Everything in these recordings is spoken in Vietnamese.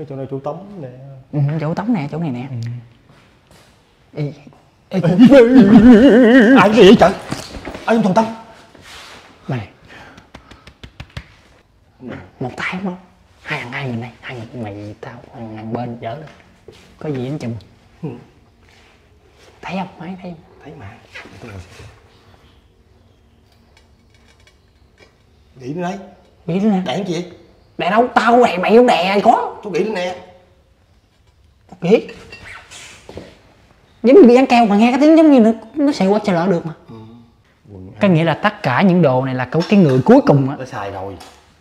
cái chỗ này chỗ tống nè. Ừ, chỗ tống nè chỗ này nè. Ê, ê, ai cái gì vậy trời ai trong thằng tống mày một tay không hai thằng hai mình đây? Hai người mày tao? Thằng thằng bên dở lên có gì anh chùm thấy không? Máy thấy không? Thấy mà. Tôi ngồi nghĩ đi đây nghĩ nữa nè gì? vậy đè đâu tao đè mày không đè có? Tôi nghĩ nè. Nghĩ. Giống như bị ăn keo mà nghe cái tiếng giống như nó nó sẽ qua trở lỡ được mà. Quần có nghĩa là tất cả những đồ này là cái cái người cuối cùng á. Xài rồi.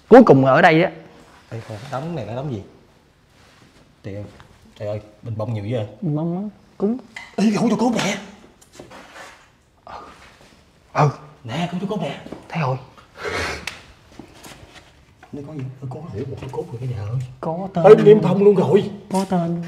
Cuối cùng ở đây á. Ê, đống này là đống gì? Trời ơi trời ơi bình bông nhiều vậy mong mong cúng. Ê hũ cho cốt nè. Ừ. Nè hũ cho cốt nè. Thấy rồi nó có gì? Nó có hũ cái cốt rồi cái nhà ơi. Có tên. Ê niêm phong luôn rồi. Có tên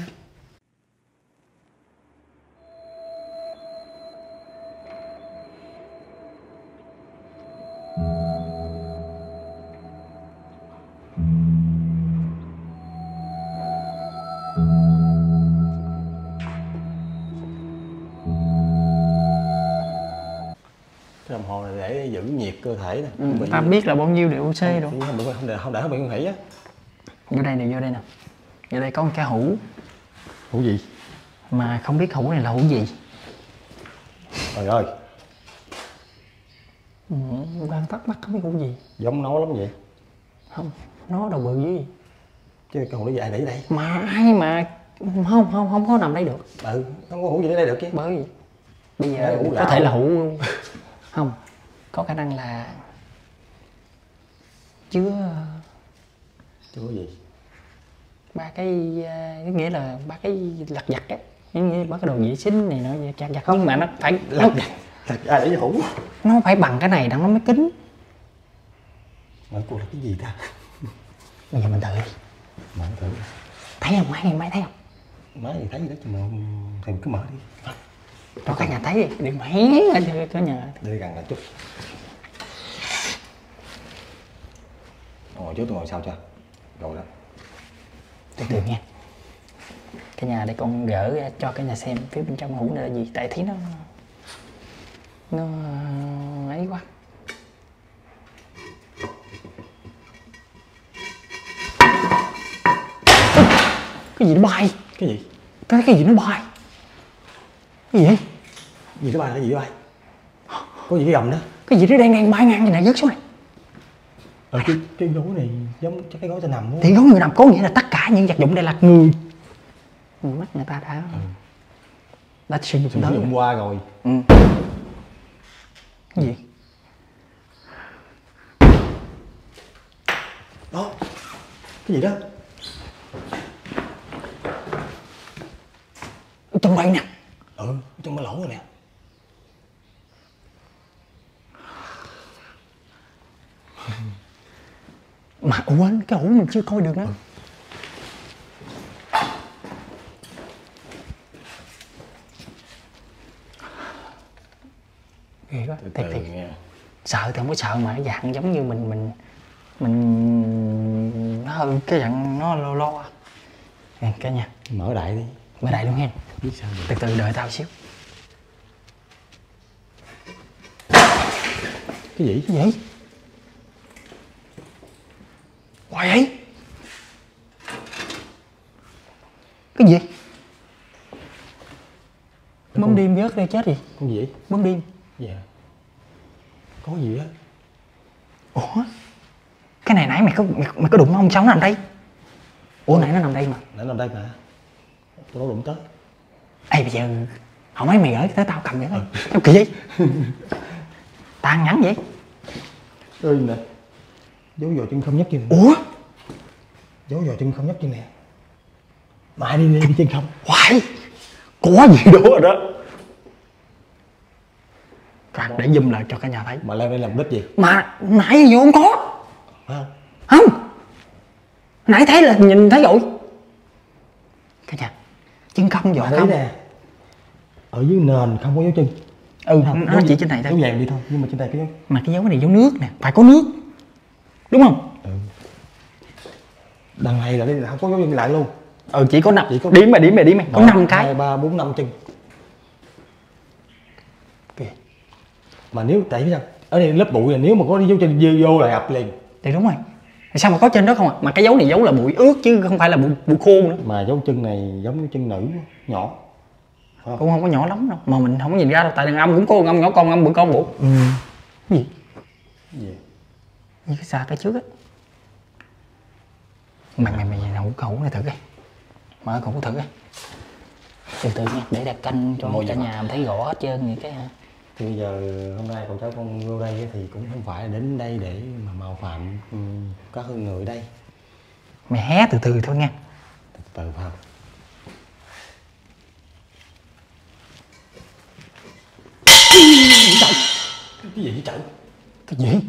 đồng hồ này để giữ nhiệt cơ thể nè ừ, bị ta biết là bao nhiêu độ C rồi. không không để không để không để không bị hủy á. Vô đây nè vô đây nè. Vô đây có một cái hũ. Hũ gì? Mà không biết hũ này là hũ gì. Trời ơi. Ừ, đang thắc mắc không biết hũ gì. Giống nó lắm vậy. Không nó đầu bự gì. Chứ cái hũ nó dài để đây. Mà ai mà không không không có nằm đây được. Ừ không có hũ gì để đây được chứ. Bởi vì bây giờ có thể là hũ không có khả năng là chứa chưa có gì? ba cái ờ, nghĩa là ba cái lặt vặt á. Như ba cái đồ vệ sinh này nó chặt vặt không mà nó phải lặt lặt ai để hũ. Nó phải bằng cái này đặng nó mới kín. Mà cuộc là cái gì ta? Bây giờ mình thử đi. Mở thử. Thấy không? Máy máy thấy không? Má gì thấy gì đó chứ mà thì cứ mở đi cho cả nhà thấy đi đừng mà hé ra cho cả nhà đi gần lại chút. Ngồi trước tôi ngồi sau cho. Rồi đó. Từ từ nha. Cả nhà để con gỡ ra cho cả nhà xem phía bên trong hũ này là gì? Tại thấy nó nó ấy quá. Cái gì nó bay? Cái gì? Cái cái gì nó bay cái gì vậy? Gì cái bài là cái gì bài có gì cái gầm đó. Cái gì nó đang đang bay ngang như này rớt xuống này ờ cái cái gối này giống chắc cái gối ta nằm không thì có người nằm có nghĩa là tất cả những vật dụng đây là người. Người mắt người ta đã đã sử dụng sử dụng qua rồi. Ừ. cái gì? Đó. Cái gì đó? Trong đây nè ừ trong cái lỗ rồi nè mà ủa cái hũ mình chưa coi được nữa. Ghê quá từ thiệt từ thiệt. nha sợ thì không có sợ mà nó dạng giống như mình mình mình nó hơi cái dạng nó lo lo. Nè cả nhà. Mở đại đi. Mở đại luôn hen biết sao được từ từ đợi tao xíu. Cái gì? Cái gì? Hoài ấy cái gì? Bấm đêm rớt đây chết gì con gì? Vậy bấm đêm. Dạ. Có gì á? Ủa? Cái này nãy mày có mày, mày có đụng không? Sao nó nằm đây? Ủa nãy nó nằm đây mà. Nãy nằm đây mà. Tôi đâu đụng tới ê bây giờ không mấy mày gửi tới tao cầm vậy thôi. Sao kỳ vậy? Tan ngắn vậy? Ơi nè. Dấu dò chân không nhấc chân. Ủa? Dấu dò chân không nhấc chân nè. Mà đi đi, đi chân không. Hoài! Có gì đó rồi đó. Rồi, để zoom lại cho cả nhà thấy. Mà leo đây làm đích gì? Mà nãy giờ không có. Không không. Nãy thấy là nhìn thấy rồi. Cả nhà chân không mà đấy không nè ở dưới nền không có dấu chân. Ừ không, nó dấu chỉ trên này dấu thôi vàng đi thôi nhưng mà trên này cái dấu mà cái dấu này dấu nước nè phải có nước đúng không? Ừ. đằng này là đây là không có dấu chân lại luôn. Ừ chỉ có năm Chỉ có- điểm mày điểm mày điểm mày có năm cái. hai ba bốn năm chân. Kìa. mà nếu tại sao? Ở đây lớp bụi là nếu mà có dấu chân vô, vô là ập liền. Thì đúng rồi sao mà có trên đó không à? Mà cái dấu này dấu là bụi ướt chứ không phải là bụi, bụi khô nữa. Mà dấu chân này giống như chân nữ nhỏ. Cũng không có nhỏ lắm đâu. Mà mình không có nhìn ra đâu tại đàn ông cũng có ông nhỏ con ông bự con bộ. Ừ. gì? Gì? Như cái xa cái trước á. Mày mày mày nấu hũ này thử coi mở hũ thử coi từ từ nha để đặt canh cho cả nhà thấy rõ hết trơn vậy cái hả thì bây giờ hôm nay cậu cháu con vô đây thì cũng không phải đến đây để mà mạo phạm ừ, các người đây. Mày hé từ từ thôi nha. Từ từ vào cái gì vậy trời? Cái gì?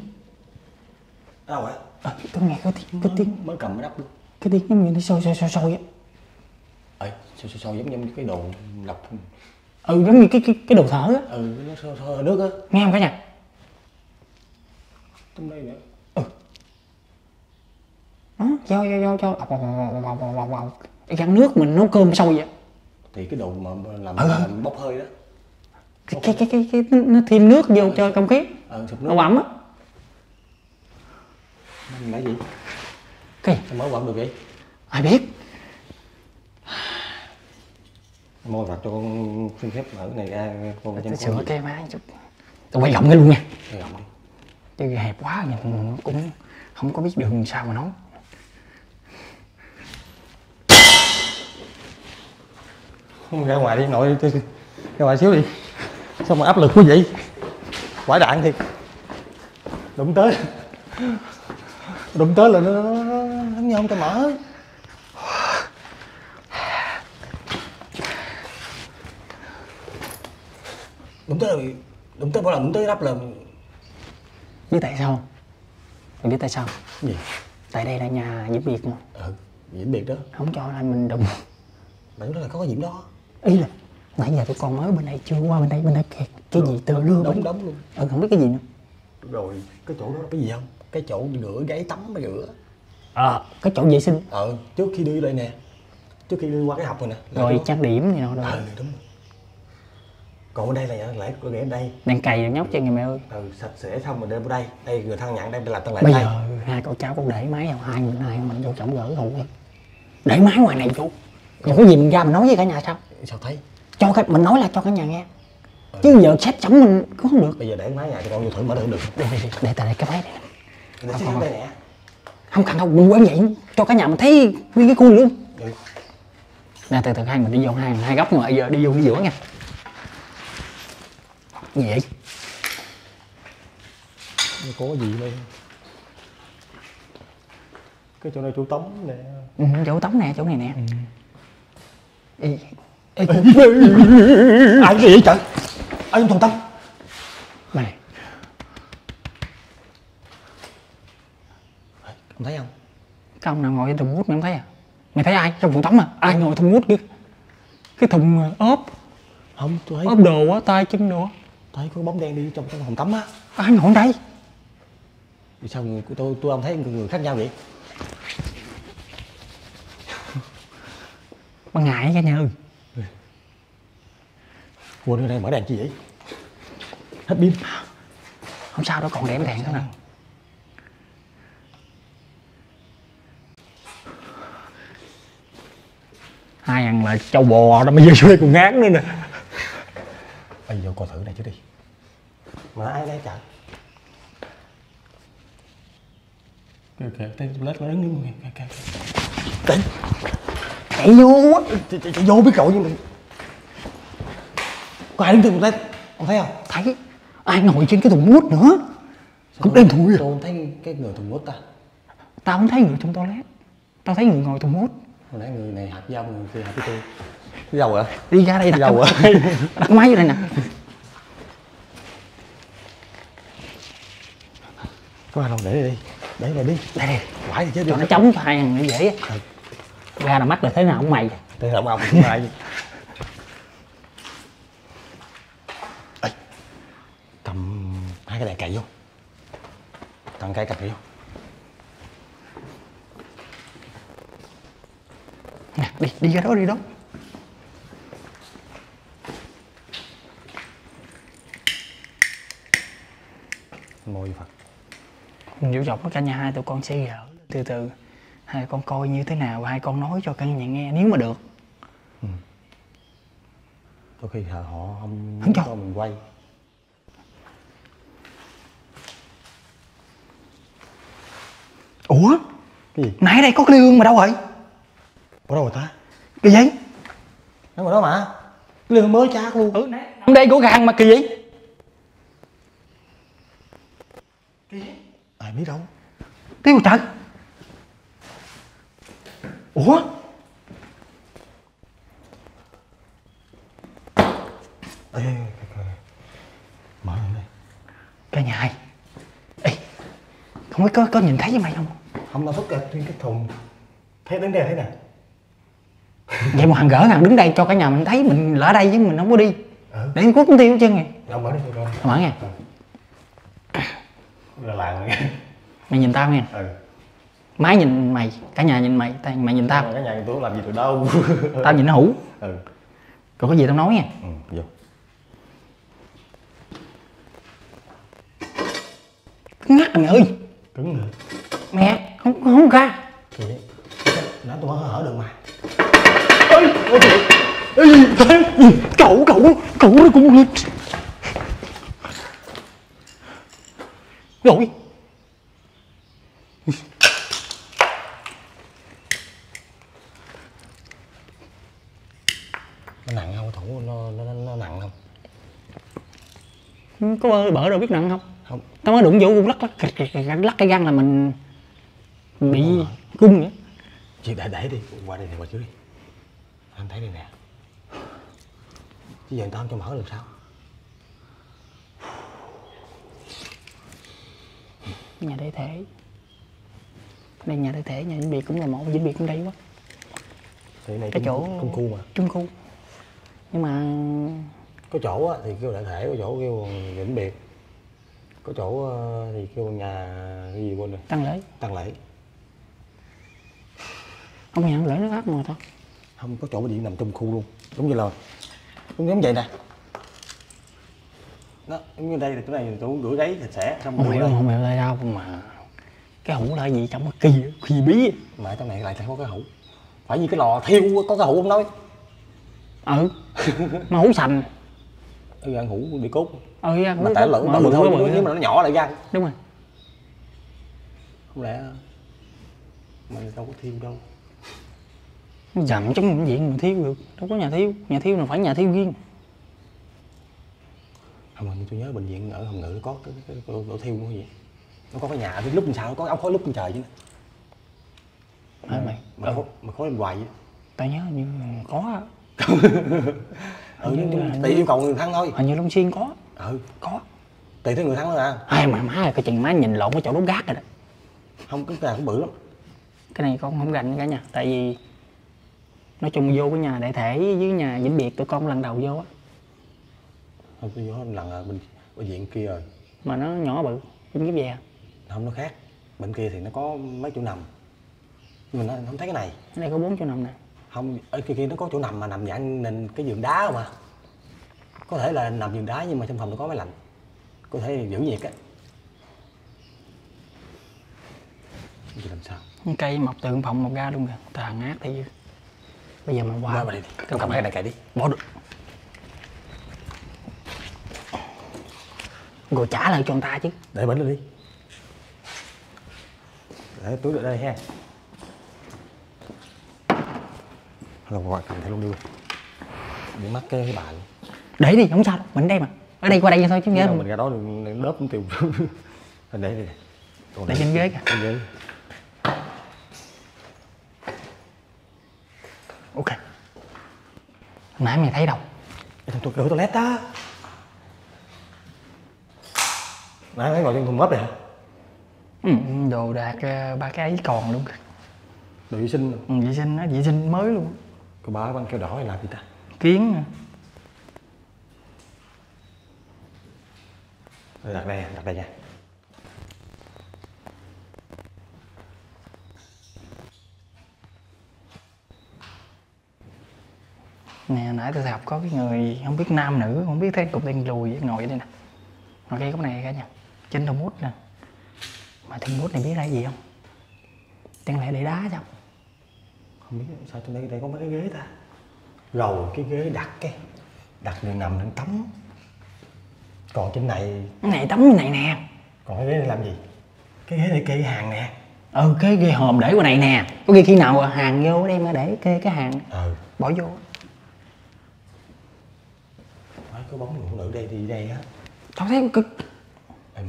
Đâu vậy? À, tôi nghe cái tiếng cái tiếng. mới cầm mới đắp luôn. Cái tiếng giống như nó sôi sôi sôi sôi á. Ơi sôi sôi sôi giống như cái đồ lọc ừ giống như cái cái cái đồ thở á. Ừ nó sôi sôi ở nước á. Nghe không cả nhà? Trong đây nữa đó do do do do ọc, ọc, ọc, ọc, ọc, ọc, ọc. cái gắn nước mình nấu cơm sôi vậy. Thì cái đồ mà làm, Ừ. làm bốc hơi đó. Cái cái cái cái, cái nó thêm nước vô cho không khí. Ờ sụp nước. Nó ẩm á. Là gì? Cái mở quặn được vậy? Ai biết môi phạt cho con xin phép mở cái này ra con cho sửa cái máy chút tôi quay rộng cái luôn nha Cái gọng đi chứ hẹp quá nhìn cũng không có biết đường sao mà nấu không ra ngoài đi nội đi ra ngoài xíu đi sao mà áp lực quá vậy quả đạn thiệt đụng tới đụng tới là nó nó nó nó như không cho mở đụng tới rồi đụng tới mỗi lần đụng tới đắp là biết tại sao mày biết tại sao gì? Tại đây là nhà diễn biệt mà. Ừ diễn biệt đó. Không cho anh mình đụng. Bạn nói là có cái diễm đó. Ý là nãy giờ tụi con mới bên đây chưa qua bên đây bên đây kẹt. Cái gì từ lưa đóng đóng luôn. Ừ không biết cái gì nữa. Rồi cái chỗ đó là cái gì không? Cái chỗ rửa gáy tắm mà rửa ờ cái chỗ vệ sinh. Ờ trước khi đi đây nè. Trước khi đi qua cái học rồi nè là rồi chỗ- trang điểm này nọ rồi. Ờ đúng rồi còn ở đây là lại có để ở đây đang cày nhóc cho người mẹ ơi. Ừ sạch sẽ xong rồi đem ở đây đây người thân nhận đây là tân lại bây đây. giờ hai cậu cháu cũng để máy vào hai mình hai mình vô trọng gỡ hụ đi để máy ngoài này chú. Rồi có gì mình ra mình nói với cả nhà sao? Sao thấy? Cho cái mình nói là cho cả nhà nghe. Chứ giờ xếp chấm mình cũng không được. Bây giờ để máy nhà cho con vô thử mở thử được. Để để, để, tại đây cái máy này. Để xíu đây nè. không. Cần đâu đừng quên vậy. Cho cả nhà mình thấy nguyên cái khui luôn. Ừ. nè từ từ hai mình đi vô hai hai góc mà giờ đi vô cái giữa nha gì vậy? Có gì đây? Cái chỗ này chỗ tắm nè. Ừ, chỗ tắm nè chỗ này nè. Ê, ê, ai gì vậy trời? Ai trong phòng tắm này. Không thấy không? Cái ông nào ngồi trên thùng mút mày không thấy à? Mày thấy ai trong phòng tắm à? Ai ngồi thùng mút kia? Cái thùng ốp. Không tôi thấy ốp đồ á tay chân đồ. á thấy có bóng đen đi trong trong phòng tắm á. Ai ngồi ở đây? Vì sao người của tôi tôi không thấy người khác nhau vậy? Ban ngày cả nhà ơi. Quên đây mở đèn chi vậy? Hết pin. Không sao đâu còn đèn đèn nè. Hai ăn là châu bò đó giờ xuống đây còn ngán nữa nè bây giờ coi thử này chứ đi. Mà ai đây trời? Kìa kìa tay lết nó đứng kìa kìa kìa. Chạy vô. Á chạy, vô biết cậu nhưng mà có ai đứng trên một tay ông thấy không? Thấy. Ai ngồi trên cái thùng mút nữa? Cũng đen thui à? tôi không thấy cái người thùng mút ta? Tao không thấy người trong toilet. Tao thấy người ngồi thùng mút. Hồi nãy người này hạt dâu người kia hạt với tôi cái dâu hả đi ra đây Dâu cái- à? đặt máy vô đây nè. Ai đâu để đi để này đi. Đây đây. Quải chết cho nó chống cho hai ăn nó dễ. Á ra là mắt là thế nào không mày. Đây là ông ông Ê, cầm hai cái đèn cày vô. Cầm cây cặp vô. Nè đi đi ra đó đi đó môi phật. Vũ dọc với cả nhà hai tụi con sẽ gỡ từ từ hai con coi như thế nào và hai con nói cho cả nhà nghe nếu mà được. Có khi họ họ không Không cho. mình quay. Ủa? Cái gì? Nãy đây có cái ly hương mà đâu rồi? Ở đâu rồi ta? Kỳ gì? Nó ngoài đó mà. Cái lương mới chát luôn ừ nãy đây của gàng mà kỳ gì ai biết đâu. Tiêu trời ủa? Ê, mở lên đây. Cả nhà hai ê không biết có có nhìn thấy với mày không? Không tao vứt ra trên cái thùng. Thấy đứng đây thấy nè. Vậy mà thằng gỡ thằng đứng đây cho cả nhà mình thấy mình lỡ đây chứ mình không có đi. Ừ. Để quốc cũng tiêu chứ nghe mở đi con mở nghe là làng mày nhìn tao nghe. Ừ. Máy nhìn mày cả nhà nhìn mày tay mày nhìn tao. Cái nhà tôi làm gì được đâu. Tao nhìn nó hủ. Ừ. Còn có gì tao nói nha ừ vô. Cứng ngắc mày ơi. Cứng rồi mẹ không không ra. Nó tôi mở hở được mà. Cậu cậu cậu nó cũng rồi nó nặng không? Thủ nó nó, nó, nặng không? Có bỡ đâu biết nặng không? Không. Tao mới đụng vô cũng lắc lắc lắc, lắc, lắc cái găng là mình bị gung vậy. Chị để để đi. Qua đây này qua trước đi anh thấy đây nè. Chứ giờ người ta không cho mở làm sao nhà đại thể đây nhà đại thể nhà vĩnh biệt cũng là một vĩnh biệt cũng đây quá. Thì này cái chỗ trung khu mà. trung khu. Nhưng mà có chỗ á, thì kêu đại thể có chỗ kêu vĩnh biệt. Có chỗ ờ, thì kêu nhà cái gì quên rồi? Tăng lễ. Tăng lễ. Ông nhà lễ nó ác mà thôi. Không có chỗ bệnh viện nằm trong khu luôn. Giống như là giống giống vậy nè đó như đây là chỗ này tôi rửa gáy sạch sẽ xong không hiểu đây. không hiểu tại sao mà cái hũ là gì trong cái kỳ kỳ bí mà trong này lại phải có cái hũ. Phải như cái lò thiêu có cái hũ không nói. Ừ mà hũ sành. Ừ ăn hũ bị cốt. Ừ ăn mà tại mà nó bự bự thôi quá, bự nhưng mà nó nhỏ lại ra. Đúng rồi. Không lẽ mà đâu có thiêu đâu. Dầm trong bệnh viện mà thiếu được. Đâu có nhà thiếu nhà thiếu là phải nhà thiếu riêng không mà tôi nhớ bệnh viện ở hồng ngự nó có cái, cái, cái, cái thiêu cũng vậy nó có cái nhà cái lúc làm sao nó có ống khói lúc trên trời chứ. Hả mày? Mà khói, mà khói lên hoài vậy tao nhớ như có ừ nhưng, như là- nhưng tùy yêu cầu người thắng thôi. Hình như long xuyên có. Ừ. Có. Tùy theo người thắng thôi à. Ai mà má cái chừng má nhìn lộn cái chỗ đốt gác rồi đó. Không cái nào cũng bự lắm. Cái này con không gành cả nha tại vì nói chung vô cái nhà đại thể với nhà vĩnh biệt tụi con lần đầu vô á không tôi nhớ lần là bệnh bệnh viện kia rồi. Mà nó nhỏ bự cũng như vậy không nó khác. Bệnh kia thì nó có mấy chỗ nằm. Nhưng mà nó không thấy cái này. Ở đây có bốn chỗ nằm nè. Không ở kia kia nó có chỗ nằm mà nằm dạng nền cái giường đá mà. Có thể là nằm giường đá nhưng mà trong phòng nó có máy lạnh. Có thể giữ nhiệt á. Vậy làm sao. Cái cây mọc từ phòng mọc ra luôn kìa. Tàn ác thì bây giờ mà qua. Qua mà đi. Cầm cầm cái này cài đi. Bỏ được rồi trả lại cho người ta chứ. Để bệnh lên đi. Để túi ở đây ha. Là qua cầm theo luôn đi bị mắc cái, cái bà luôn. Để đi không sao đâu mình đây mà. Ở đây qua đây thôi chứ nhớ mình ra đó đừng đớp cũng tiêu để đi. Còn để trên ghế kìa. trên ghế. Ok. Nãy mày thấy đâu? Thằng tôi rửa toilet đó nãy ngồi trên thùng mớp này hả? Ừ, đồ đạc ờ, ba cái ấy còn luôn đồ vệ sinh ừ, vệ sinh á vệ sinh mới luôn. Cô bà băng keo đỏ làm gì ta? Kiến. Rồi đặt đây đặt đây nha. Nè nãy tôi gặp có cái người không biết nam nữ không biết thấy cục đen lùi ngồi ở đây nè. Ngồi cái góc này cả nhà trên thùng mút nè. Mà thùng mút này biết là gì không? Chẳng lẽ để đá sao không? Biết sao trên đây đây có mấy cái ghế ta? Gầu cái ghế đặt cái đặt đường nằm đang tắm còn trên này cái này tấm như này nè. Còn cái ghế này làm gì? Cái ghế này kê hàng nè. Ừ cái ghê hòm để qua này nè. Có khi khi nào hàng vô đem ra để kê cái hàng? Ừ. Bỏ vô. Nói có bóng người phụ nữ đây đi đây á. Tao thấy cực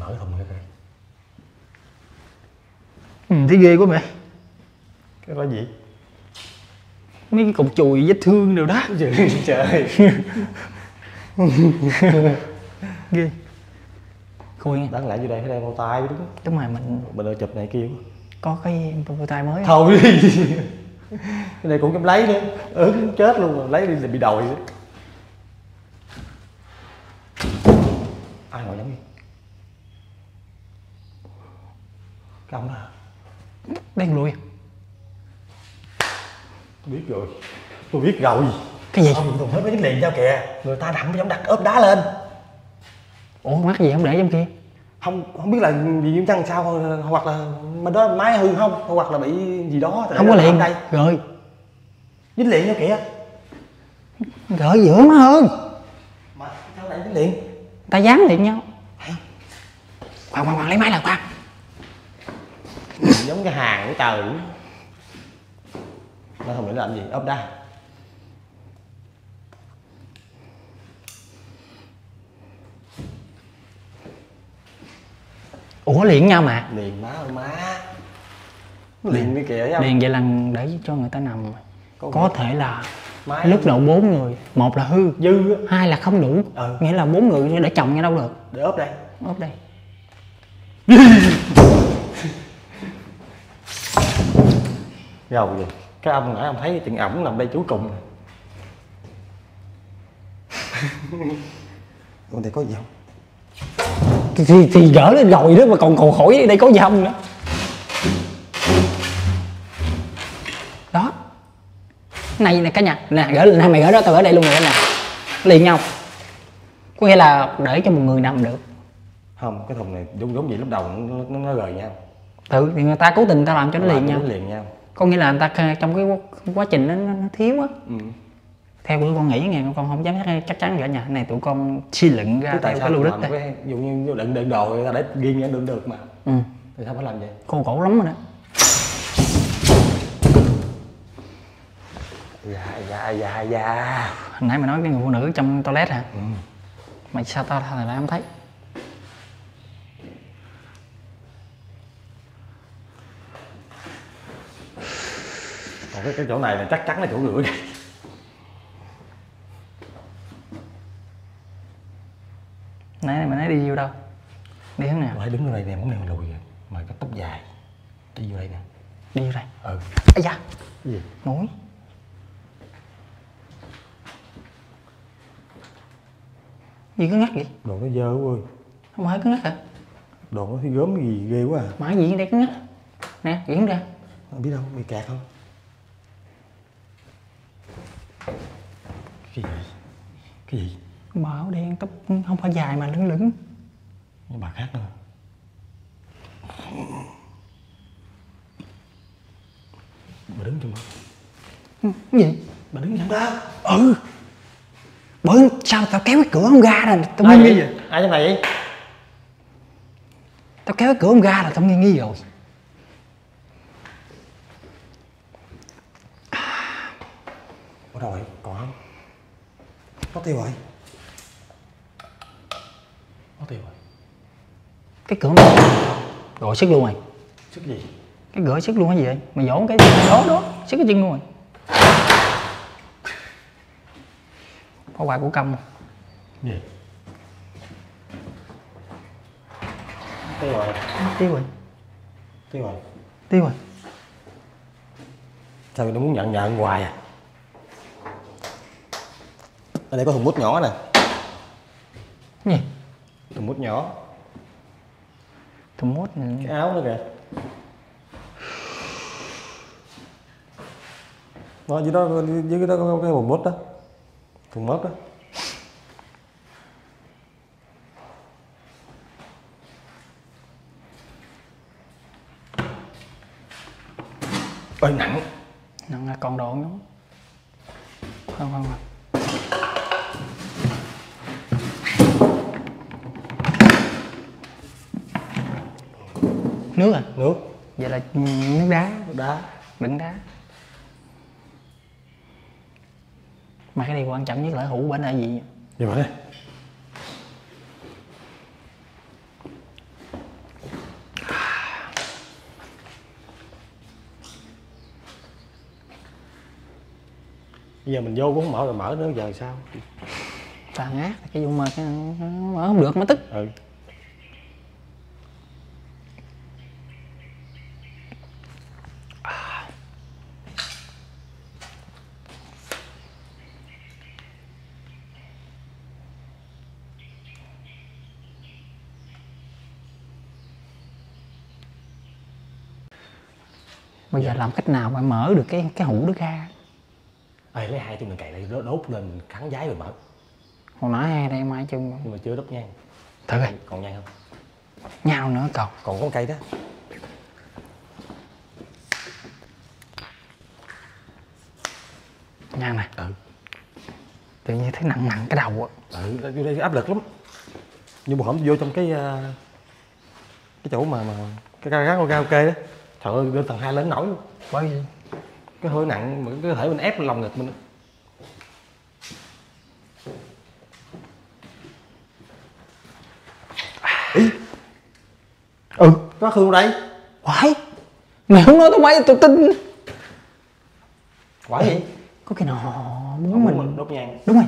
mở cái thùng ra coi ừ, thấy ghê quá mẹ. Cái đó gì? Mấy cái cục chùi vết thương đều đó. Trời trời. Ghê. Khui nha đáng lẽ vô đây phải đeo bao tay mới đúng đúng rồi mình mình ở chụp này kia có cái đôi tay mới thôi đi. Cái này cũng dám lấy nữa. Ớn chết luôn rồi. Lấy đi là bị đòi ai ngồi giống gì đó hả? đen lùi biết rồi. Tôi biết rồi. Cái gì? Ông dùng hết cái liền sao kìa. Người ta nằm giống đặt ốp đá lên. Ủa mắc gì không để trong kia? Không không biết là gì nhiễm chăng sao hoặc là mà đó máy hư không hoặc là bị gì đó. Không có liền. đây. Rồi. Dính liền nha kìa. Gợi giữa nó hơn mà sao lại dính liền? Ta dán liền nhau. Khoan khoan khoan lấy máy là khoan giống cái hàng của trời nó không biết làm gì. Ốp đá ủa liền nhau mà. Liền má ơi má. Liền như kìa liền vậy là để cho người ta nằm. Có có thể là Máy lúc đầu bốn người một là hư dư hai là không đủ. Ừ. nghĩa là bốn người để chồng nhau đâu được. Để ốp đây. Ốp đây gầu gì? Cái ông nãy ông thấy chừng ổng nằm đây chú cùng nè. Ủa đây có gì không? Thì, thì, thì gỡ lên rồi đó mà còn còn hỏi đây có gì không nữa. Đó. Này nè cả nhà nè gỡ lên mày gỡ đó tao gỡ đây luôn rồi nè liền nhau. Có nghĩa là để cho một người nằm được. Không cái thùng này giống giống gì lúc đầu nó, nó, nó rời nhau. Tự thì người ta cố tình người ta làm cho nó liền nhau nó liền nhau có nghĩa là người ta trong cái quá, trình nó, nó, nó thiếu á. Ừ. theo tụi con nghĩ nghe con không dám chắc, chắc chắn cả nhà. Này tụi con suy luận ra Chứ tại sao cái đích đây. ví dụ như đựng đựng đồ người ta để ghi ra đựng được mà. Ừ. tại sao phải làm vậy? Cô cổ lắm rồi đó. Dạ dạ dạ dạ. Hồi nãy mày nói cái người phụ nữ trong toilet hả? Ừ. mày sao tao thằng lại không thấy cái, cái chỗ này là chắc chắn là chỗ rửa đây nãy mày nói đi vô đâu? Đi hướng nào? Lại đứng ở đây nè món này lùi kìa. mà cái tóc dài. Đi vô đây nè. Đi vô đây. Ừ. Ây da. Gì? Mũi gì cứ ngắt vậy? Đồ nó dơ quá ơi. Không phải cứ ngắt hả? Đồ nó thấy gớm gì ghê quá à. Cái gì đây cứ ngắt? Nè diễn ra. Không biết đâu bị kẹt không cái gì? Cái gì? Bà áo đen tóc không phải dài mà lửng lửng. Cái bà khác nữa bà đứng trong đó cái gì? Bà đứng trong đó ừ. Bởi sao tao kéo cái cửa ông ra rồi tao nghi nghi vậy? ai trong này vậy? Tao kéo cái cửa ông ra là tao nghi nghi rồi ở đâu vậy còn không có tiêu rồi. Có tiêu rồi. Cái cửa mày rồi sức luôn rồi. Sức gì? Cái cửa sức luôn cái gì vậy? Mày dỗ cái đó đó sức cái chân luôn rồi. Có quà của công gì? Tiêu rồi. Tiêu rồi. Tiêu rồi. Tiêu rồi. Sao nó muốn nhận nhận hoài à ở đây có thùng mút nhỏ nè. Cái gì? Thùng mút nhỏ. Thùng mốt này. cái áo nữa kìa. Đó dưới đó dưới cái đó có cái thùng mút đó. Thùng mớp đó. Ơi nặng. Nặng là còn độ nữa không không không nước à? Nước. Vậy là nước đá. Đá. Đựng đá. Mà cái này quan trọng nhất là hũ bển là gì vậy đây. Bây giờ mình vô cũng mở rồi mở nữa giờ sao? Tàn ác cái vụ mà cái, mở không được mới tức. Ừ bây giờ làm cách nào mà mở được cái cái hũ đó ra? Ê, lấy hai chân mình cày lại đốt, đốt lên cắn giấy rồi mở. Hồi nãy hai đây? Mai chung nhưng mà chưa đốt nhang. Thử coi. Còn nhang không? Nhau nữa còn còn có cây đó. Nhau nè ừ. Tự nhiên thấy nặng nặng cái đầu á. Ừ vô đây áp lực lắm. Nhưng mà hổng vô trong cái ờ, cái chỗ mà mà cái ca karaoke đó trời ơi lên tầng hai lên nổi luôn. Bởi vì cái hơi nặng mà cái thể mình ép lòng ngực mình. Ý. Ừ. Có hương đây. Quái. Mày không nói tao mấy tao tin. Quả gì? Có nào họ muốn mình đốt nhang. Đúng rồi.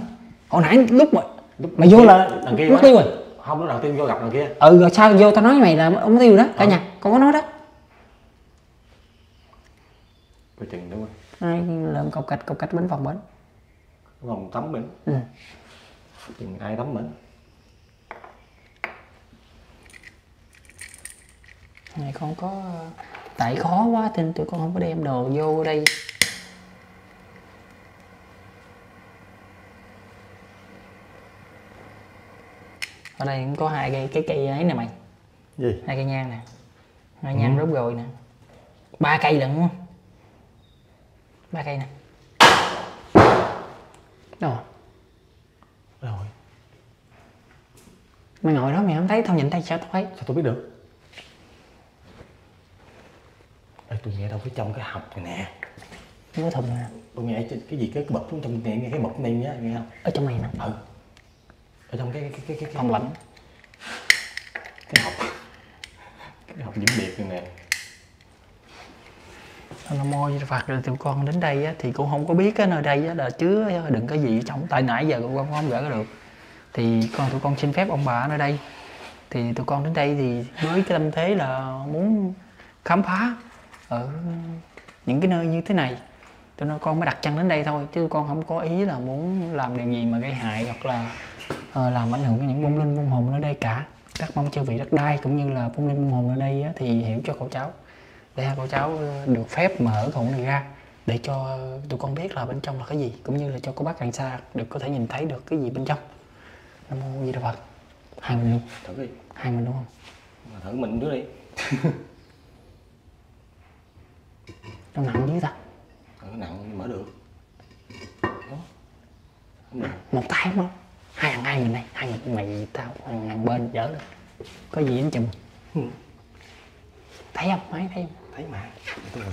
Hồi nãy lúc mà Lúc- mày vô là đằng kia mất tiêu rồi. Không lúc đầu tiên vô gặp đằng kia. Ừ rồi sao vô tao nói mày là ông tiêu đó cả nhà. Con có nói đó coi chừng đúng không? Ai lượm cọc cạch cọc cạch bến phòng bến không tắm mình ừ. chừng ai tắm mình này con có tại khó quá nên tụi con không có đem đồ vô đây. Ở đây cũng có hai cây cái cây ấy nè mày. Gì? Hai cây nhang nè. Hai nhang rút rồi nè. Ba cây lận đúng không ba cây nè đâu? Rồi? rồi mày ngồi đó mày không thấy tao nhìn tay sao tao thấy sao tôi biết được? Ê, tôi nghe đâu phía trong cái hộp này nè. Không có thùng nè tôi nghe cái, gì cái bịch trong trong này nghe cái bịch này nhá nghe không? Ở trong này nè. Ừ. Ở trong cái cái cái cái cái, phòng lạnh. cái hộp. Cái hộp diễn biệt này nè Nam mô Di Phật. Rồi tụi con đến đây á, thì cũng không có biết cái nơi đây á, là chứa đừng cái gì ở trong tại nãy giờ tụi con không gỡ được. Thì con tụi con xin phép ông bà ở nơi đây. Thì tụi con đến đây thì với cái tâm thế là muốn khám phá ở những cái nơi như thế này. Tụi nó con mới đặt chân đến đây thôi chứ con không có ý là muốn làm điều gì mà gây hại hoặc là ờ, làm ảnh hưởng đến những vong linh vong hồn ở đây cả. Các mong chư vị đất đai cũng như là vong linh vong hồn ở đây á, thì hiểu cho cậu cháu để hai cậu cháu ờ, được phép mở hũ này ra để cho tụi con biết là bên trong là cái gì cũng như là cho cô bác càng xa được có thể nhìn thấy được cái gì bên trong. Nam mô di đà phật. Hai mình luôn. Thử đi. Hai mình luôn. Không Mà thử mình trước đi. Trong nặng dưới ta. Thử nặng mở được. Đó. một tay không? Hai thằng hai mình đây hai mình mày tao thằng bên dở lên có gì đến chùm? Ừ. thấy không? Máy thấy không thấy mà. Để tôi ngồi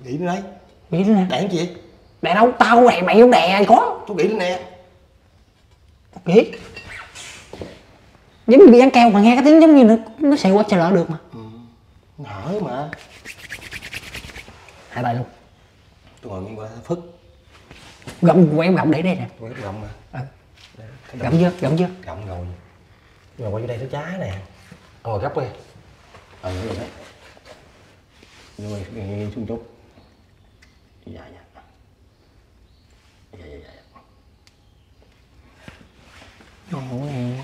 nghĩ đi đây nghĩ nữa nè đẻ cái gì? Đè đâu? Tao đè mày không đè có. Tôi nghĩ đi nè. Nghĩ. Giống như bị ăn keo mà nghe cái tiếng giống như nó nó sẽ qua chờ lỡ được mà. Nở mà. Hai tay luôn. Tôi ngồi nghiêng qua phức gầm của em gầm để đây nè. Gọng mà. Ừ. Cái gầm chưa? Gầm chưa? Gọng ngồi. Ngồi qua dưới đây nó trái nè Ông ngồi gấp đi. Ờ như vậy đấy. Nhưng mà nghiêng nghiêng xuống chút dạ dạ. Dạ dạ dạ Ồ, này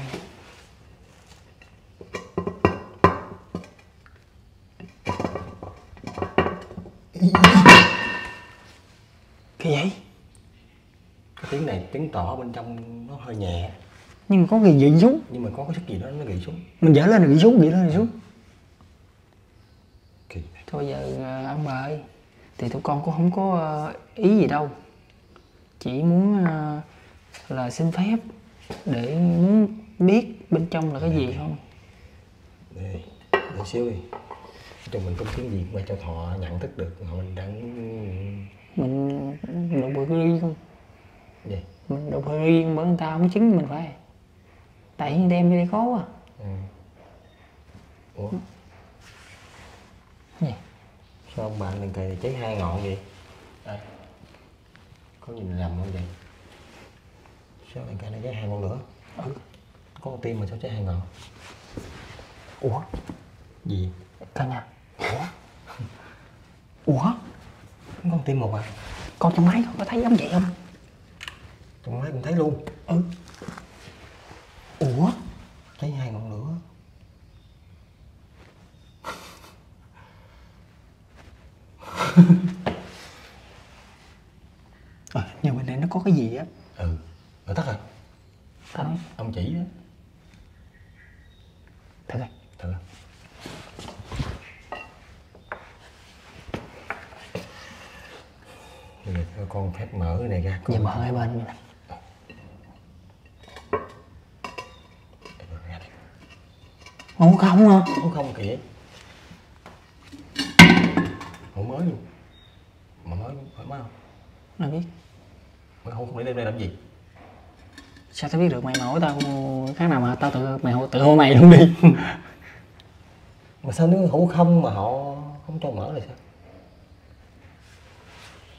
cái gì cái tiếng này tiếng tỏ bên trong nó hơi nhẹ nhưng mà có cái gì xuống nhưng mà có cái sức gì đó nó gỉ xuống. Mình dở lên rồi gỉ xuống gỉ lên rồi xuống kỳ thôi giờ ờ, ông bà ơi thì tụi con cũng không có ờ, ý gì đâu. Chỉ muốn ờ, là xin phép để muốn biết bên trong là cái gì không? Để để xíu đi. Cho mình có tiếng gì mà cho thọ nhận thức được họ mình đang mình đụng bự riêng không? Gì? Mình đụng bự riêng bởi người ta không chứng mình phải tại đem đi đây khó quá ừ. ủa? Gì? Sao ông bạn đừng cày này cháy hai ngọn vậy? À. có nhìn lầm không vậy? Sao đừng cày này cháy hai ngọn lửa ừ. có con tim mà sao cháy hai ngọn? Ủa? Gì? Cả nhà ủa? Ủa? Con tim một à con trong máy con có thấy giống vậy không? Trong máy cũng thấy luôn. Ừ ủa? Cháy hai ngọn lửa. Ờ nhà bên này nó có cái gì á? Ừ rồi tắt rồi. Nói ông chỉ đó. Thử coi thử bây giờ cho con phép mở cái này ra. Con mở hai bên nè ra đây. Không không? Hả Ủa không kìa. Ủa mới luôn. Mà mới phải mới không? Ai biết. Mà không không để đem đây làm gì. Sao tao biết được mày mà hỏi tao khác nào mà tao tự mày tự hỏi mày luôn đi. Mà sao nếu hữu không mà họ không cho mở là sao?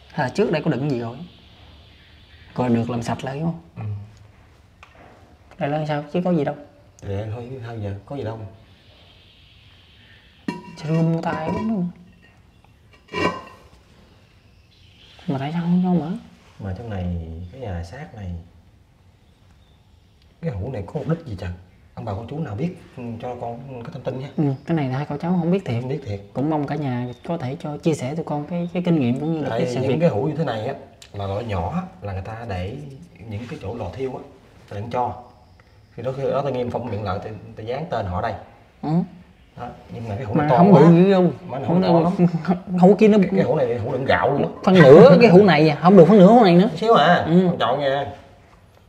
Hay là trước đây có đựng gì rồi? Rồi được làm sạch lại đúng không? Ừ. Đây là sao? Chứ có gì đâu Để thôi sao giờ có gì đâu. Chứ rung tay lắm. Đúng không? Mà tại sao không cho mở? Mà trong này cái nhà xác này Cái hũ này có mục đích gì trời? Ông bà con chú nào biết? Cho con có thông tin nha. Ừ, cái này là hai cậu cháu không biết thiệt. Không biết thiệt. Cũng mong cả nhà có thể cho chia sẻ tụi con cái cái kinh nghiệm cũng như là cái sự những việc. cái hũ như thế này á là loại nhỏ là người ta để những cái chỗ lò thiêu á đừng cho thì đó khi đó ta nghiêm phong miệng lợi ta, ta dán tên họ đây. Ừ. đó. nhưng mà cái hũ Mà to không quá. bự đâu. Mà Không, không không, không, không kia nó cái, cái hũ này hũ đựng gạo luôn á. Phân nửa cái hũ này à, không được phân nửa hũ này nữa. Xíu à. Ừ. trọng nha.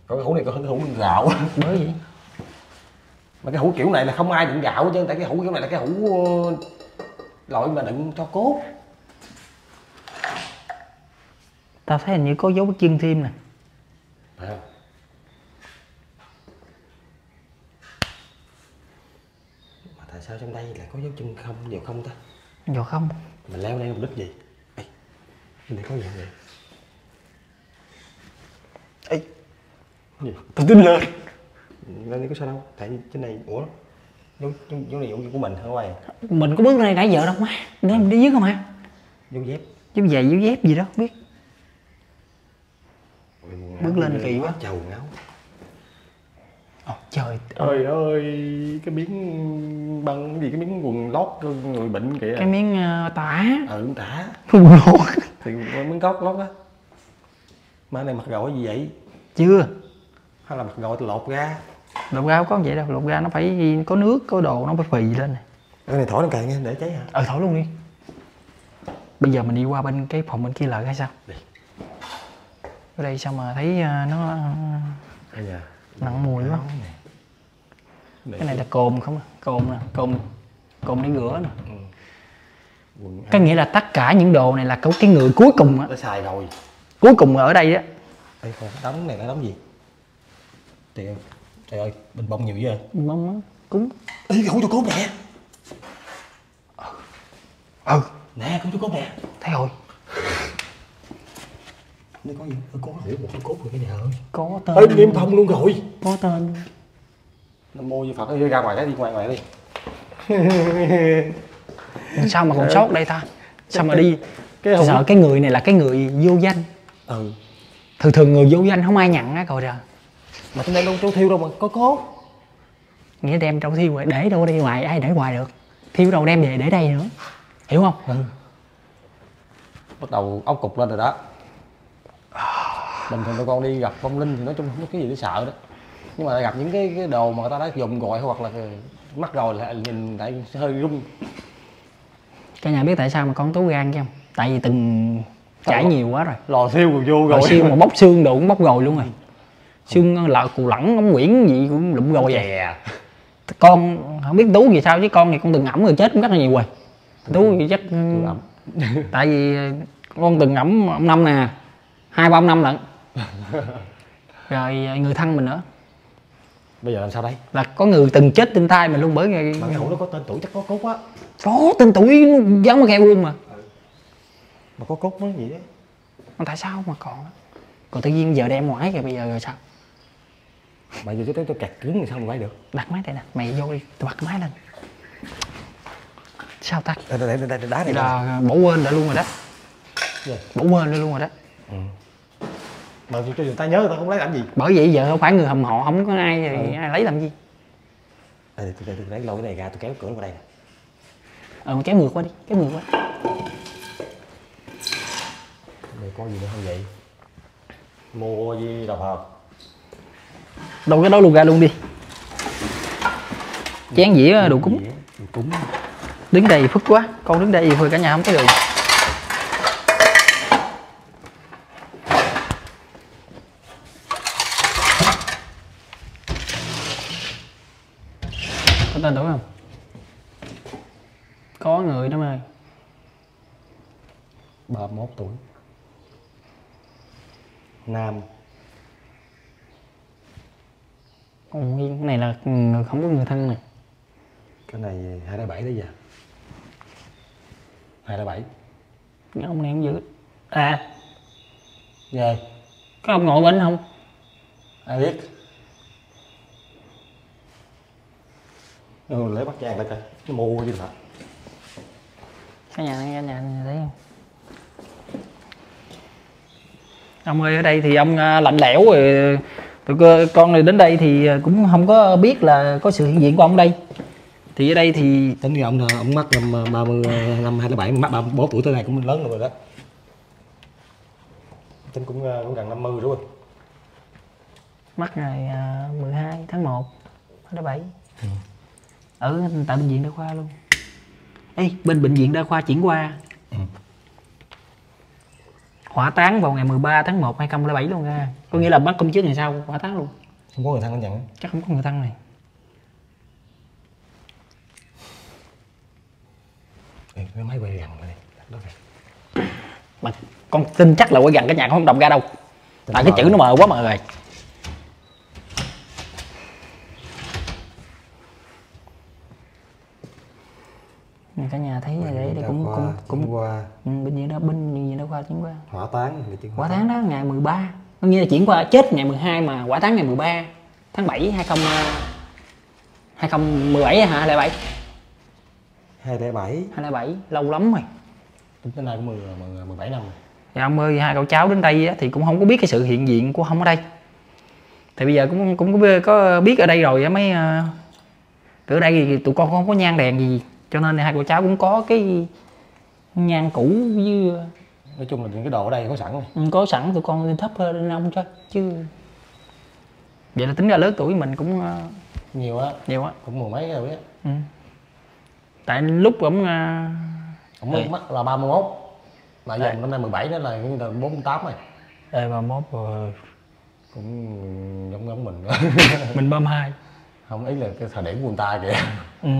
Còn cái hũ này có cái hũ đựng gạo. Bởi vậy. Mà cái hũ kiểu này là không ai đựng gạo chứ tại cái hũ kiểu này là cái hũ ờ, loại mà đựng cho cốt. Tao thấy hình như có dấu chân thêm nè. Phải không mà tại sao trong đây lại có dấu chân không vào không ta? Giờ không. Mình leo đây mục đích gì? Ê, đây có gì không vậy? Ê, gì? Tôi tin lên. Lên có sao đâu tại trên này ủa dấu dấu, dấu này dấu của mình hả quay Mình có bước đây nãy giờ đâu má. Để mình đi dưới không hả? Dấu dép. Dấu giày dấu dép gì đó không biết Bước lên kỳ quá. chầu ngáo Trời trời ơi cái miếng băng cái gì cái miếng quần lót người bệnh kìa. Cái miếng uh, tả. Ừ tả. Quần lót. Thì miếng cóc lót á. Mà này mặc gội gì vậy? Chưa. Hay là mặc gội lột ra? Lột ra có vậy đâu lột ra nó phải có nước có đồ nó phải phì lên nè cái này thổi lên cài nghe để cháy hả? Ờ thổi luôn đi. Bây giờ mình đi qua bên cái phòng bên kia lợi hay sao? Đi. ở đây sao mà thấy ờ, nó ờ, bây giờ nặng mùi quá. Cái này là cồn không cồn nè cồn cồn để rửa nè. Quần có nghĩa là tất cả những đồ này là có cái người cuối cùng á. Xài rồi. Cuối cùng ở đây á. Đây còn cái đống này là đống gì? Trời ơi trời ơi bình bông nhiều vậy. Mong mong cúng. Ê, cái hũ cho cốt nè ừ. Nè hũ cho cốt nè thấy rồi đây có gì? Ơ, có. Hũ một cái cốt rồi cái nhà ơi có tên. Ơi niêm phong luôn rồi. Có tên. Nam mô như phật ơi ra ngoài cái đi ngoài ngoài đi. Sao mà còn sót đây ta? Sao mà đi? cái hũ sợ cái người này là cái người vô danh. Ừ. Thường thường người vô danh không ai nhận á cậu ra mà trong đây đâu chỗ thiêu đâu mà có cốt. Nghĩa đem trong thiêu rồi để đâu đây ngoài ai để ngoài được. Thiêu đâu đem về để đây nữa. Hiểu không? Ừ. Bắt đầu ốc cục lên rồi đó bình thường tụi con đi gặp vong linh thì nói chung không có cái gì để sợ đó. Nhưng mà gặp những cái cái đồ mà người ta đã dùng gọi hoặc là mắc rồi là nhìn lại hơi rung. Cả nhà biết tại sao mà con tú gan chứ không? Tại vì từng trải nhiều quá rồi. lò siêu còn vô rồi rồi. siêu mà bóc xương đồ cũng bóc rồi luôn rồi. Xương lợ cù lẳng ống quyển gì cũng lụm rồi vậy. Con không biết tú gì sao chứ con thì con từng ẩm người chết cũng rất là nhiều rồi. Tú thì chắc tại vì con từng ẩm ông năm nè hai ba ông năm lận rồi người thân mình nữa. Bây giờ làm sao đây? Là có người từng chết trên tay mình luôn bởi vì mà cái hũ nó có tên tuổi chắc có cốt á. Có tên tuổi giống cái heo luôn mà. Mà có cốt mới gì đấy mà tại sao mà còn còn tự nhiên giờ đem ngoái kìa bây giờ rồi sao? Mà giờ tôi tôi kẹt cứng thì sao mà quay được? Đặt máy đây nè mày vô đi tôi bật máy lên. Sao ta? Đây đây, đây đá này là bỏ quên đã luôn rồi đó. Gì? bỏ quên đã luôn rồi đó mà cho người ta nhớ người ta không lấy làm gì. Bởi vậy giờ không phải người hầm họ không có ai thì ai lấy làm gì? Đây tôi, tôi, tôi lấy lôi cái này ra tôi kéo cửa qua đây nè. ờ mà kéo ngược qua đi kéo ngược qua. Đây có gì nữa không vậy? Mua gì đập hợp? Đâu cái đó luôn ra luôn đi. Chén dĩa cúng. Đồ cúng. Đứng đây phức quá con đứng đây thôi cả nhà không thấy được tên tuổi không? Có người đó ơi 31 tuổi. Nam. Ồ, cái này là người không có người thân nè cái này hai bảy đấy giờ. Hai bảy. Cái ông này không giữ. À. Về có ông ngồi bên không ai biết ừ, lấy bắt trang lại coi nó mua gì hả cả nhà này cả nhà này thấy không ông ơi ở đây thì ông à, lạnh lẽo rồi. Tụi con này đến đây thì à, cũng không có biết là có sự hiện diện của ông đây. Thì ở đây thì tính ra ông ông mắc năm ba mươi năm hai bảy mắc ba bốn tuổi tới này cũng lớn rồi đó. Tính cũng cũng gần 50 rồi mất ngày à, 12 tháng 1 tháng 7 ở tại bệnh viện đa khoa luôn. Ê, bên bệnh viện đa khoa chuyển qua Ừ. hỏa táng vào ngày 13 tháng 1 2007 luôn ra có nghĩa là bắt công chức ngày sau hỏa táng luôn. Không có người thân nhận. Chắc không có người thân này. Ê, cái máy quay gần rồi. Đây mà con tin chắc là quay gần cái nhà không động ra đâu. Tại cái chữ nó mờ quá mờ rồi Nè, cả nhà thấy đây đây cũng cũng cũng qua. Ừ, bệnh viện đó bên bệnh viện đa khoa chuyển qua. Hỏa táng quả tháng đó ngày 13 có nghĩa là chuyển qua chết ngày 12 mà quả tháng ngày 13 tháng 7 20 2017 hả? 07 hai lẻ bảy 2007 lâu lắm rồi. Tính tới nay cũng 10, 10, 17 năm rồi. Dạ ông ơi hai cậu cháu đến đây á, thì cũng không có biết cái sự hiện diện của ông ở đây. Thì bây giờ cũng cũng có biết- ở đây rồi á mấy ờ, ở đây thì tụi con không có nhang đèn gì cho nên hai cậu cháu cũng có cái nhang cũ với nói chung là những cái đồ ở đây có sẵn rồi ừ, có sẵn tụi con lên thấp hơn lên ông cho chứ vậy là tính ra lớn tuổi mình cũng ờ, nhiều á. nhiều á. Cũng mười mấy rồi á ừ. tại lúc ổng ờ, ông mới mắc là 31 mà giờ Đấy. năm nay 17 đó là là 48 rồi. Ê, ba mốt rồi. Cũng giống giống mình. Mình bơm hai. Không ý là cái thời điểm của người ta kìa. Ừ.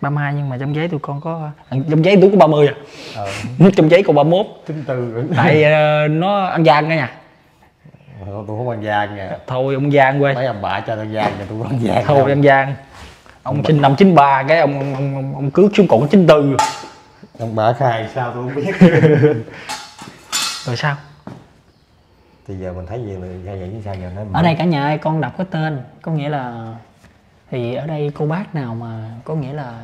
ba hai nhưng mà trong giấy tụi con có à, trong giấy tôi có 30 à. Ờ. Trong giấy còn 31 tính từ. Tại ờ, nó ăn gian cả nha tôi không ăn gian nha. Thôi ông gian quê. Mấy ông bà cho ăn gian thì tôi ăn gian thôi ăn gian ông sinh năm 93 cái ông ông ông, ông, ông cướp xuống còn 94 ông bà khai sao tôi không biết. Rồi sao? Thì giờ mình thấy gì là sao vậy sao giờ nói ở đây cả nhà ơi con đọc cái tên có nghĩa là thì ở đây cô bác nào mà có nghĩa là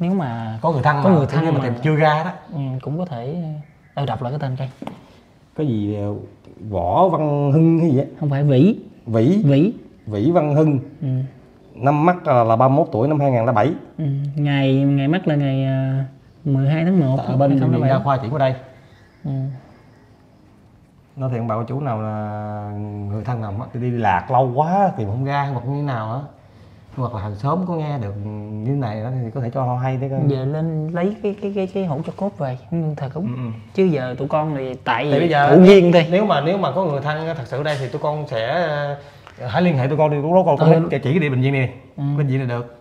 nếu mà có người thân Có mà, người thân nhưng mà mà. tìm chưa ra đó ừ, cũng có thể tôi đọc lại cái tên coi cái gì ờ, võ văn hưng hay gì á không phải vĩ vĩ vĩ vĩ văn hưng ừ. năm mắc là, là 31 tuổi năm 2007 Ừ. ngày ngày mất là ngày à, 12 tháng 1 ở bên bệnh viện 2007. đa khoa chuyển qua đây ừ. nó thì ông bà cô chú nào là người thân nào mất đi lạc lâu quá tìm không ra hoặc như thế nào á hoặc là hàng xóm có nghe được như này đó thì có thể cho họ hay đấy coi về lên lấy cái cái cái cái hũ cho cốt về nhưng thờ cúng. Ừ, ừ. chứ giờ tụi con thì tại thì vì bây giờ hữu duyên thôi nếu mà nếu mà có người thân thật sự ở đây thì tụi con sẽ ờ, hãy liên hệ tụi con đi lúc đó con Ừ. chỉ cái địa bệnh viện này Ừ. bệnh viện này được.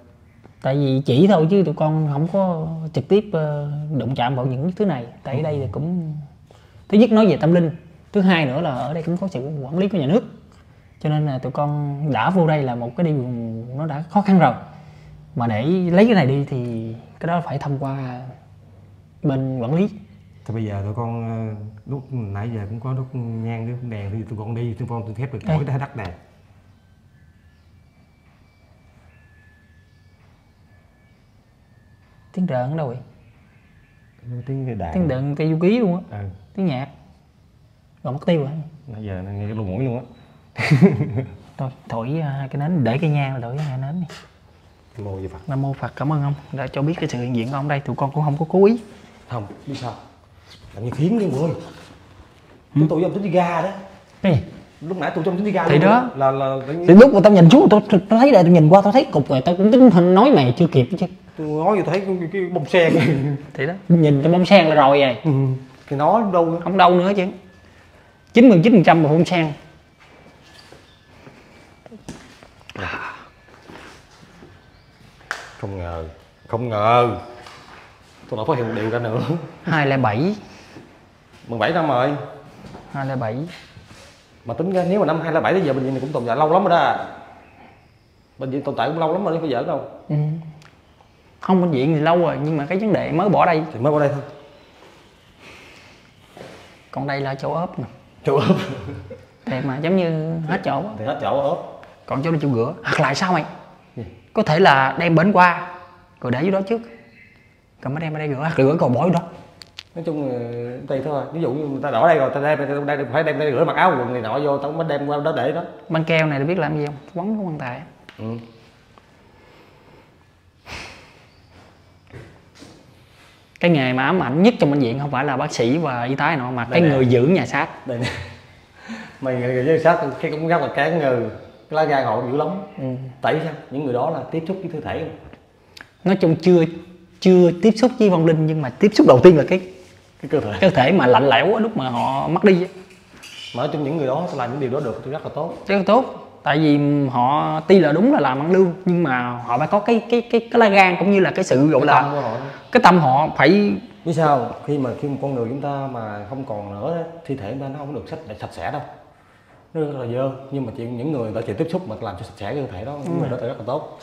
Tại vì chỉ thôi chứ tụi con không có trực tiếp ờ, đụng chạm vào những thứ này. Tại ở đây thì cũng thứ nhất nói về tâm linh thứ hai nữa là ở đây cũng có sự quản lý của nhà nước cho nên là tụi con đã vô đây là một cái điều nó đã khó khăn rồi. Mà để lấy cái này đi thì cái đó phải thông qua bên quản lý. Thì bây giờ tụi con ờ, lúc nãy giờ cũng có đốt nhang đốt đèn thì tụi con đi tụi con tôi phép được mỗi cái đắt đèn. Tiếng rợn ở đâu vậy? Tiếng cái đàn. Tiếng đợn tây du ký luôn á. Ừ. tiếng nhạc. Rồi mất tiêu rồi. Nãy giờ nghe cái lỗ mũi luôn á thôi thổi hai cái nến để cái nhang đổi hai nến đi. Mô gì phật. Nam mô phật cảm ơn ông đã cho biết cái sự hiện diện của ông đây. Tụi con cũng không có cố ý. Không biết sao? Làm như khiến đi mọi người chúng tôi trong tính đi ga đó. Cái gì? Lúc nãy tôi trong tính đi ga Thì đó. là là thì lúc mà tao nhìn xuống tôi, tôi, tôi thấy đây tôi nhìn qua tôi thấy cục rồi tao cũng tính nói mày chưa kịp chứ. Tôi nói tôi thấy cái, cái bông sen. Thì đó. Nhìn cái bông sen là rồi vậy ừ. thì nó đâu nữa? Không đâu nữa chứ. chín mươi chín phần trăm là bông sen không ngờ. Không ngờ. Tôi đã phát hiện một điều ra nữa. hai lẻ bảy. 17 năm rồi. hai lẻ bảy. Mà tính ra nếu mà năm 2007 tới giờ bệnh viện này cũng tồn tại lâu lắm rồi đó. Bệnh viện tồn tại cũng lâu lắm rồi không phải giỡn đâu. Ừ. không bệnh viện thì lâu rồi nhưng mà cái vấn đề mới bỏ đây. Thì mới qua đây thôi. Còn đây là chỗ ốp nè. Chỗ ốp. Thiệt mà giống như hết chỗ. Thì hết chỗ ốp. Còn chỗ này chỗ rửa hoặc lại sao mày? Có thể là đem bển qua rồi để dưới đó trước. Rồi mới đem ra đây rửa. Rửa còn bỏ đó. Nói chung là tùy thôi. Ví dụ như người ta đổ đây rồi ta đem đây phải đem đây rửa mặc áo quần này nọ vô tao mới đem qua đó để đó. Băng keo này biết làm gì không? Quấn cái quan tài ừ. cái nghề mà ám ảnh nhất trong bệnh viện không phải là bác sĩ và y tá nọ mà Đây cái nè. người giữ nhà xác. Đây nè. Mày người với sát cái cũng rất là cán ngừ. cái lá gan họ dữ lắm. Ừ. tại sao? Những người đó là tiếp xúc với cơ thể. Nói chung chưa chưa tiếp xúc với vong linh nhưng mà tiếp xúc đầu tiên là cái cái cơ thể. cơ thể mà lạnh lẽo lúc mà họ mất đi mà ở trong những người đó làm những điều đó được thì rất là tốt. Rất là tốt. Tại vì họ tuy là đúng là làm ăn lương nhưng mà họ phải có cái cái cái cái lá gan cũng như là cái sự gọi cái là tâm họ. cái tâm họ phải biết sao? Khi mà khi một con người chúng ta mà không còn nữa thi thể chúng ta nó không được sạch sạch sẽ đâu nó rất là dơ nhưng mà chuyện những người đã chịu tiếp xúc mà làm cho sạch sẽ cái cơ thể đó những người đó thì rất là tốt.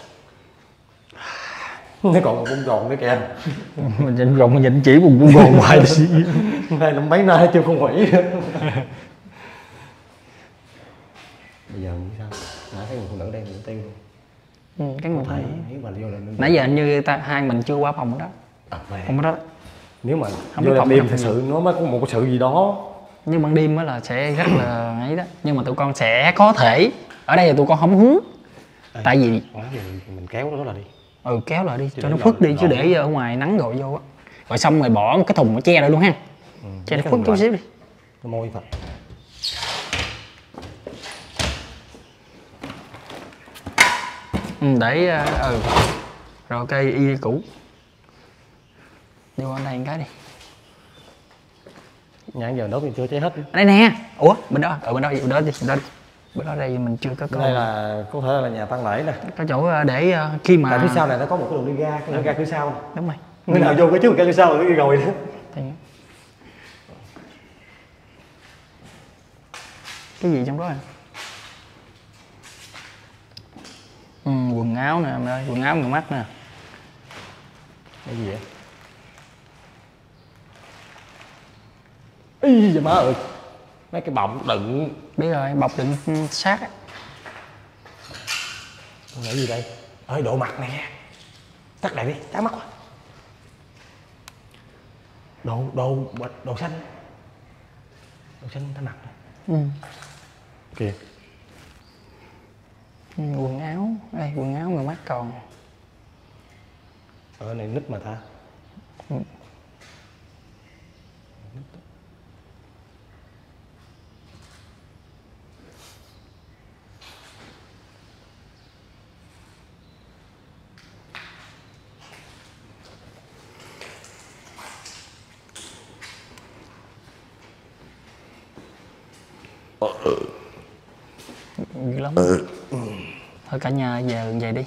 Nó còn bông gòn nữa kìa. Mình nhìn mình nhìn chỉ vùng buông gồn hoài nay là mấy nay chưa không hủy bây giờ nghĩ sao? Nãy thấy người phụ nữ đang bị tiêu. Luôn ừ, cái nguồn thấy nãy giờ hình như ta hai mình chưa qua phòng đó. À, về. phòng đó. Nếu mà Không vô biết là phòng đêm thật sự nó mới có một cái sự gì đó nhưng ban đêm á là sẽ rất là ấy đó. Nhưng mà tụi con sẽ có thể ở đây là tụi con không hướng tại vì mình kéo nó là đi. Ừ kéo lại đi Chứ cho nó phức lộn- đi chứ để ở ngoài nắng rồi vô á. Rồi xong rồi bỏ một cái thùng nó che lại luôn ha. Che nó thùng chút xíu đi. Môi phật ừ, để ờ, ừ. Rồi cây y cũ. Vô anh đây một cái đi nhãn giờ đốt thì chưa cháy hết. Ở đây nè. Ủa bên đó ở bên đó bên đó đi bên đó đi. Bên đó đây mình chưa có Bên đây là có thể là nhà tăng lễ nè. Có chỗ ờ, để ờ, khi mà tại phía sau này nó có một cái đường đi ga cái đường ga phía sau này. đúng rồi. Người nào vô cái trước cái phía sau là cái rồi đó. Cái gì trong đó à? ừ, quần áo nè em ơi. Quần áo người mắt nè. Cái gì vậy ý giờ má ơi. Mấy cái bọng đựng. Biết rồi bọc đựng ừ, xác á. Con nghĩ gì đây? Ơi độ mặt nè. Tắt lại đi chán mắt quá. Đồ đồ đồ xanh. Đồ xanh ta mặc ừ. kìa. Ừ, quần áo. Đây quần áo người mắt còn. Ở này nít mà ta. Dữ lắm thôi cả nhà về về đi.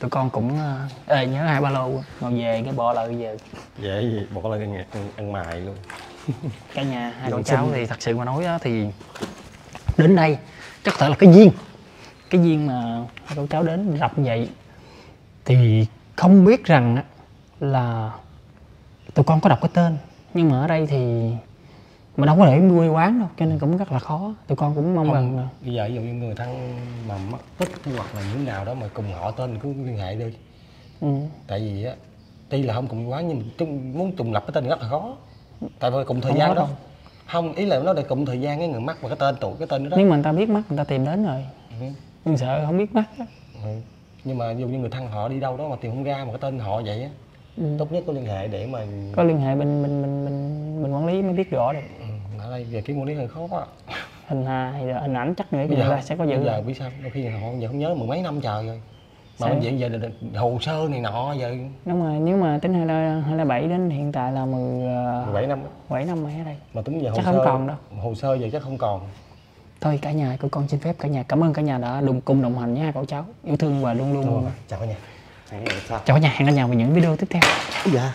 Tụi con cũng ờ, ê nhớ hai ba lô rồi về cái bỏ lại về dễ gì bỏ lên ăn, ăn, ăn mài luôn. Cả nhà hai Dọn cháu thì thật sự mà nói á, thì đến đây chắc thể là cái duyên. Cái duyên mà hai cậu cháu đến gặp vậy thì không biết rằng là tụi con có đọc cái tên. Nhưng mà ở đây thì mà đâu có để quê quán đâu cho nên cũng rất là khó tụi con cũng mong rằng là bây giờ ví dụ như người thân mà mất tích hoặc là những nào đó mà cùng họ tên cứ liên hệ đi ừ, tại vì á tuy là không cùng quán nhưng mà chung, muốn trùng lập cái tên rất là khó tại vì cùng thời Không gian đó đâu. không ý là nó để cùng thời gian cái người mắc và cái tên tuổi cái tên đó, nếu mà người ta biết mắt người ta tìm đến rồi Ừ. nhưng sợ không biết mắt á. Ừ. nhưng mà dụ như người thân họ đi đâu đó mà tìm không ra mà cái tên họ vậy á ừ. tốt nhất có liên hệ để mà có liên hệ bên bên bên bên bên quản lý mới biết rõ được ừ, ở đây về cái quản lý hơi khó quá hình là hình ảnh chắc nữa bây giờ sẽ có giữ bây giờ biết sao? Đôi khi họ giờ không nhớ mười mấy năm trời rồi. Mà bây giờ giờ hồ sơ này nọ giờ. Đúng rồi nếu mà tính hai là hai bảy đến hiện tại là mười ờ, 17 năm bảy năm mấy ở đây mà tính giờ hồ Chắc sơ không còn đâu. hồ sơ giờ chắc không còn. Thôi cả nhà của con xin phép cả nhà cảm ơn cả nhà đã đồng cùng đồng hành với hai cậu cháu. Yêu thương và luôn luôn. Chào cả nhà. Chào cả nhà hẹn cả nhà vào những video tiếp theo. Dạ